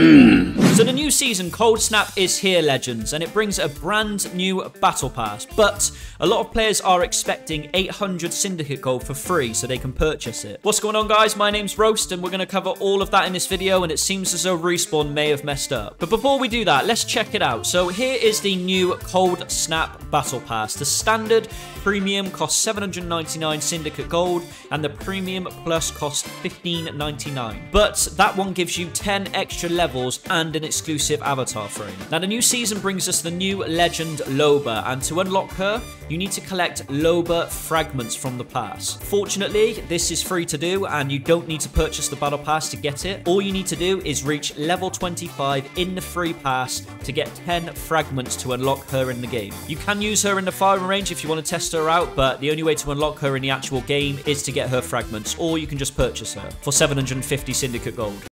Mm. so the new season, Cold Snap, is here, legends, and it brings a brand new battle pass. But a lot of players are expecting 800 Syndicate Gold for free so they can purchase it. What's going on, guys? My name's Roast, and we're going to cover all of that in this video, and it seems as though Respawn may have messed up. But before we do that, let's check it out. So here is the new Cold Snap Battle Pass. The standard premium costs 799 Syndicate Gold, and the premium plus costs 1599. But that one gives you 10 extra levels and an exclusive avatar frame. Now, the new season brings us the new legend Loba, and to unlock her, you need to collect Loba fragments from the pass. Fortunately, this is free to do, and you don't need to purchase the battle pass to get it. All you need to do is reach level 25 in the free pass to get 10 fragments to unlock her in the game. You can use her in the firing range if you want to test her out, but the only way to unlock her in the actual game is to get her fragments, or you can just purchase her for 750 Syndicate Gold.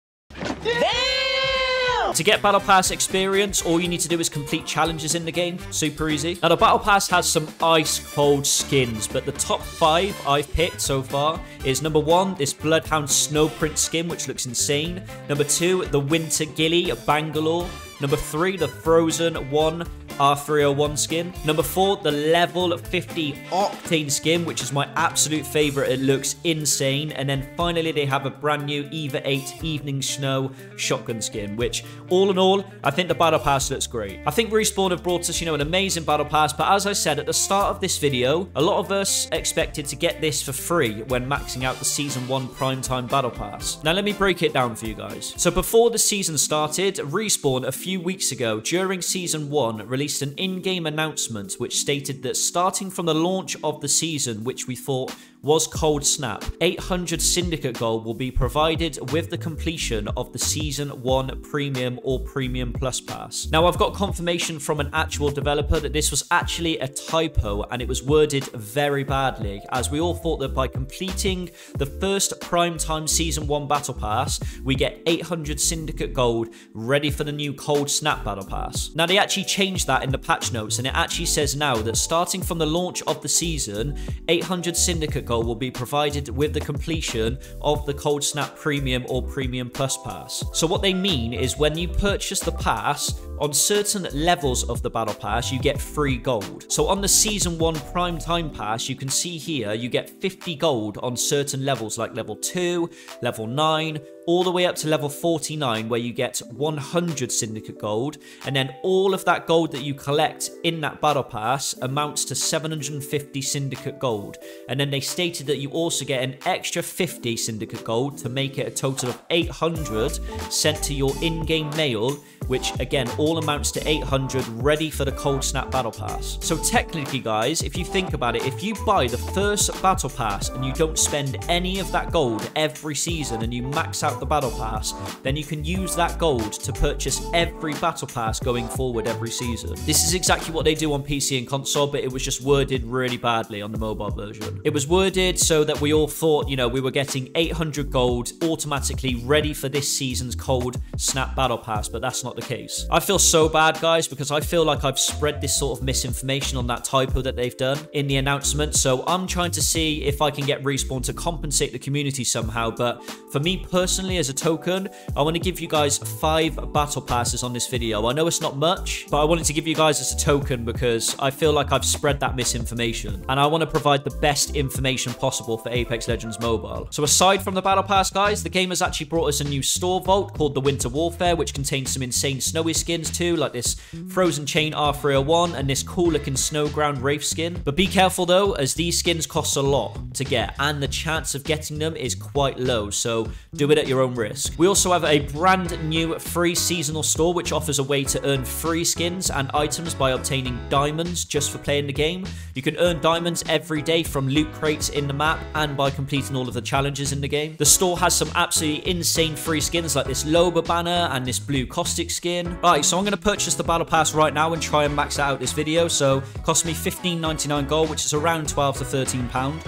To get Battle Pass experience, all you need to do is complete challenges in the game. Super easy. Now, the Battle Pass has some ice-cold skins, but the top five I've picked so far is number one, this Bloodhound Snowprint skin, which looks insane. Number two, the Winter Gilly of Bangalore. Number three, the Frozen 1 R301 skin. Number four, the level 50 Octane skin, which is my absolute favorite. It looks insane. And then finally, they have a brand new EVA 8 Evening Snow shotgun skin, which all in all, I think the Battle Pass looks great. I think Respawn have brought us, you know, an amazing Battle Pass. But as I said at the start of this video, a lot of us expected to get this for free when maxing out the Season 1 Primetime Battle Pass. Now, let me break it down for you guys. So before the season started, Respawn a few weeks ago during Season 1 released released an in-game announcement which stated that starting from the launch of the season, which we thought was Cold Snap. 800 Syndicate Gold will be provided with the completion of the Season 1 Premium or Premium Plus Pass. Now, I've got confirmation from an actual developer that this was actually a typo and it was worded very badly, as we all thought that by completing the first Primetime Season 1 Battle Pass, we get 800 Syndicate Gold ready for the new Cold Snap Battle Pass. Now, they actually changed that in the patch notes and it actually says now that starting from the launch of the season, 800 Syndicate Gold will be provided with the completion of the Cold Snap Premium or Premium Plus Pass. So what they mean is when you purchase the pass, on certain levels of the Battle Pass, you get free gold. So on the Season 1 Prime Time Pass, you can see here, you get 50 gold on certain levels like level 2, level 9, all the way up to level 49 where you get 100 Syndicate Gold. And then all of that gold that you collect in that Battle Pass amounts to 750 Syndicate Gold. And then they stated that you also get an extra 50 Syndicate Gold to make it a total of 800 sent to your in-game mail which again all amounts to 800 ready for the Cold Snap Battle Pass. So technically guys, if you think about it, if you buy the first Battle Pass and you don't spend any of that gold every season and you max out the Battle Pass, then you can use that gold to purchase every Battle Pass going forward every season. This is exactly what they do on PC and console, but it was just worded really badly on the mobile version. It was worded so that we all thought, you know, we were getting 800 gold automatically ready for this season's Cold Snap Battle Pass, but that's not the the case. I feel so bad, guys, because I feel like I've spread this sort of misinformation on that typo that they've done in the announcement. So I'm trying to see if I can get Respawn to compensate the community somehow. But for me personally, as a token, I want to give you guys five battle passes on this video. I know it's not much, but I wanted to give you guys as a token because I feel like I've spread that misinformation. And I want to provide the best information possible for Apex Legends Mobile. So aside from the battle pass, guys, the game has actually brought us a new store vault called the Winter Warfare, which contains some insane snowy skins too, like this Frozen Chain R301 and this cool looking Snowground Wraith skin. But be careful though, as these skins cost a lot to get, and the chance of getting them is quite low, so do it at your own risk. We also have a brand new free seasonal store, which offers a way to earn free skins and items by obtaining diamonds just for playing the game. You can earn diamonds every day from loot crates in the map and by completing all of the challenges in the game. The store has some absolutely insane free skins like this Loba banner and this blue caustic skin. Alright, so I'm going to purchase the battle pass right now and try and max out this video. So, cost me 15.99 gold, which is around 12 to 13 pound.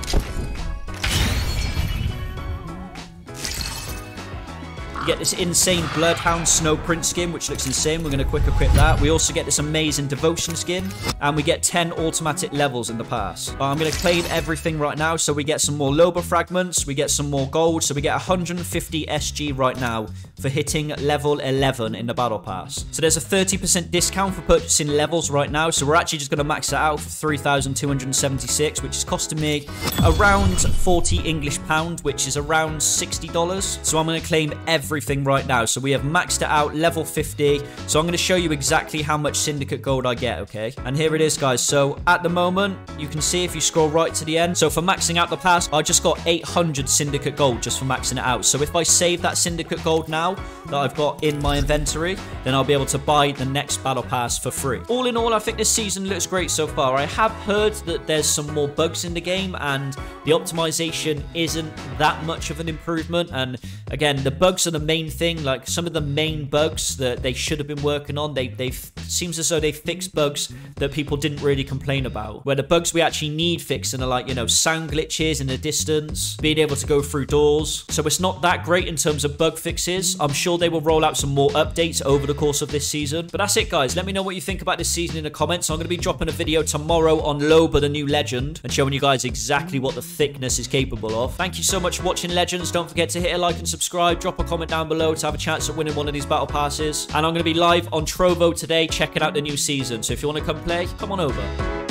You get this insane Bloodhound Snowprint skin, which looks insane. We're going to quick equip that. We also get this amazing Devotion skin, and we get 10 automatic levels in the pass. I'm going to claim everything right now, so we get some more Loba fragments, we get some more gold, so we get 150 SG right now for hitting level 11 in the battle pass. So there's a 30% discount for purchasing levels right now, so we're actually just going to max it out for 3,276, which is costing me around 40 English pound, which is around $60. So I'm going to claim everything right now. So we have maxed it out, level 50. So I'm going to show you exactly how much Syndicate Gold I get, okay? And here it is, guys. So at the moment, you can see if you scroll right to the end. So for maxing out the pass, I just got 800 Syndicate Gold just for maxing it out. So if I save that Syndicate Gold now that I've got in my inventory, then I'll be able to buy the next Battle Pass for free. All in all, I think this season looks great so far. I have heard that there's some more bugs in the game and the optimization isn't that much of an improvement. And again, the bugs are the main thing. Like some of the main bugs that they should have been working on, they they seems as though they fixed bugs that people didn't really complain about. Where the bugs we actually need fixing are like, you know, sound glitches in the distance, being able to go through doors. So it's not that great in terms of bug fixes. I'm sure they will roll out some more updates over the course of this season. But that's it, guys. Let me know what you think about this season in the comments. I'm going to be dropping a video tomorrow on Loba, the new legend, and showing you guys exactly what the thickness is capable of. Thank you so much for watching Legends. Don't forget to hit a like and subscribe. Drop a comment down below to have a chance at winning one of these battle passes. And I'm going to be live on Trovo today checking out the new season. So if you want to come play, come on over.